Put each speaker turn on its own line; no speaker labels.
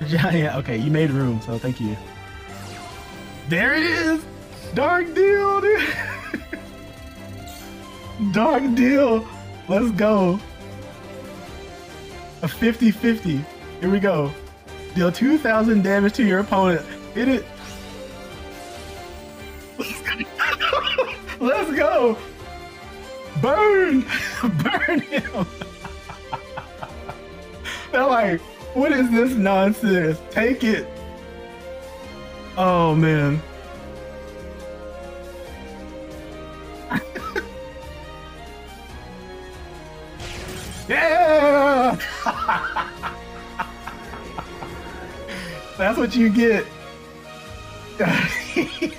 Giant. Okay, you made room, so thank you. There it is. Dark deal, dude. Dark deal. Let's go. A 50-50. Here we go. Deal 2,000 damage to your opponent. Hit it. Let's go. Let's go. Burn. Burn him. They're like, what is this nonsense? Take it. Oh, man. yeah! That's what you get.